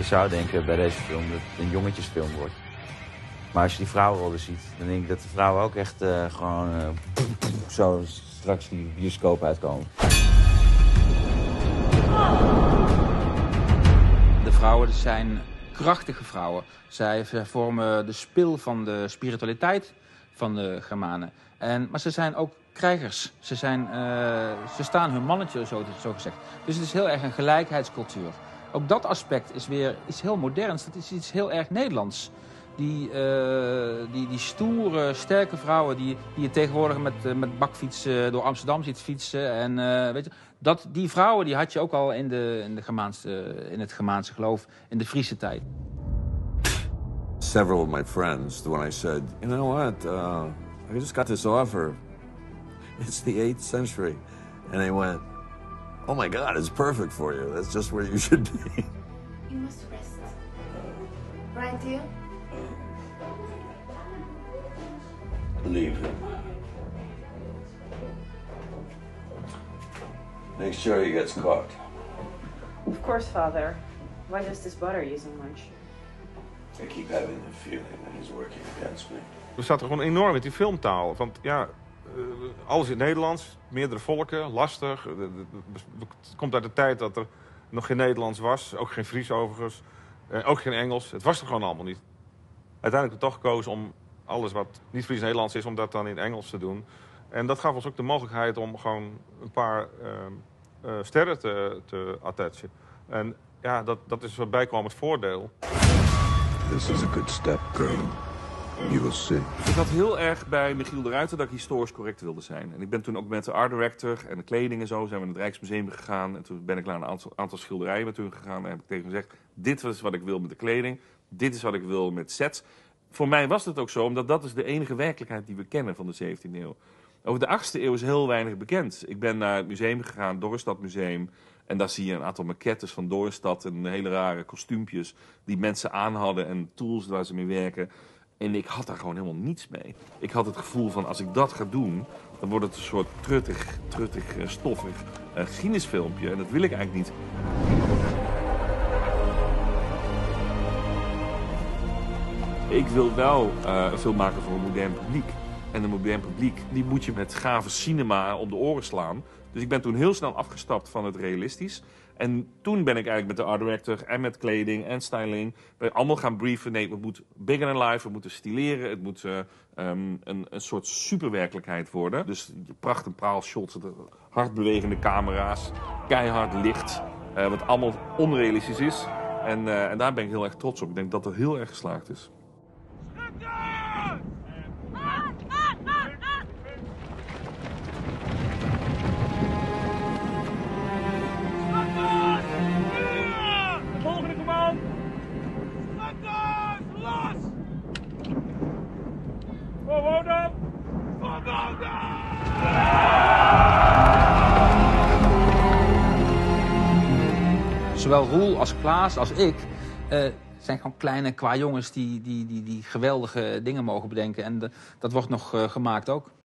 zou denken bij deze film dat het een jongetjesfilm wordt. Maar als je die vrouwenrollen ziet, dan denk ik dat de vrouwen ook echt uh, gewoon uh, zo straks die bioscoop uitkomen. De vrouwen zijn krachtige vrouwen. Zij vormen de spil van de spiritualiteit van de Germanen. En, maar ze zijn ook krijgers. Ze, zijn, uh, ze staan hun mannetje, zo, zo gezegd. Dus het is heel erg een gelijkheidscultuur. Ook dat aspect is weer iets heel moderns. Dat is iets heel erg Nederlands. Die, uh, die, die stoere, sterke vrouwen die, die je tegenwoordig met, uh, met bakfietsen door Amsterdam ziet fietsen. En, weet je, dat, die vrouwen die had je ook al in, de, in, de Germaanse, in het Germaanse geloof, in de Friese tijd. Several of my friends, when I said, you know what, uh, I just got this offer. It's the 8th century. And they went, oh my God, it's perfect for you. That's just where you should be. You must rest. Right, dear? Leave him. Make sure he gets caught. Of course, Father. Why does this bother you so much? I keep having the feeling that he's working against me. Er we zaten er gewoon enorm met die filmtaal. Want ja, alles in het Nederlands, meerdere volken, lastig. Het komt uit de tijd dat er nog geen Nederlands was. Ook geen Fries overigens. Uh, ook geen Engels. Het was er gewoon allemaal niet. Uiteindelijk toch gekozen om alles wat niet Fries Nederlands is, om dat dan in Engels te doen. En dat gaf ons ook de mogelijkheid om gewoon een paar uh, sterren te, te attachen. En ja, dat, dat is een bijkomend voordeel. This is a good step, girl. You will see. Ik had heel erg bij Michiel de Ruiter dat ik historisch correct wilde zijn. En ik ben toen ook met de art director en de kleding en zo zijn we naar het Rijksmuseum gegaan. En toen ben ik naar een aantal, schilderijen met hun gegaan. En heb ik tegen gezegd, dit is wat ik wil met de kleding. Dit is wat ik wil met sets. Voor mij was het ook zo, omdat dat is de enige werkelijkheid die we kennen van de 17e eeuw. Over de 8e eeuw is heel weinig bekend. Ik ben naar het museum gegaan, Dorstad Museum. En daar zie je een aantal maquettes van Dorstad en hele rare kostuumpjes die mensen aan hadden en tools waar ze mee werken. En ik had daar gewoon helemaal niets mee. Ik had het gevoel van als ik dat ga doen, dan wordt het een soort truttig, truttig, stoffig uh, geschiedenisfilmpje. En dat wil ik eigenlijk niet. Ik wil wel uh, een film maken voor een modern publiek. En een modern publiek, die moet je met gave cinema om de oren slaan. Dus ik ben toen heel snel afgestapt van het realistisch. En toen ben ik eigenlijk met de art director en met kleding en styling... allemaal gaan brieven. Nee, het moet bigger than life, we moeten stileren. Het moet uh, um, een, een soort superwerkelijkheid worden. Dus pracht en praal shots, hardbewegende camera's, keihard licht. Uh, wat allemaal onrealistisch is. En, uh, en daar ben ik heel erg trots op. Ik denk dat dat heel erg geslaagd is. Zowel Roel als Klaas als ik uh, zijn gewoon kleine qua jongens die, die, die, die geweldige dingen mogen bedenken. En dat wordt nog uh, gemaakt ook.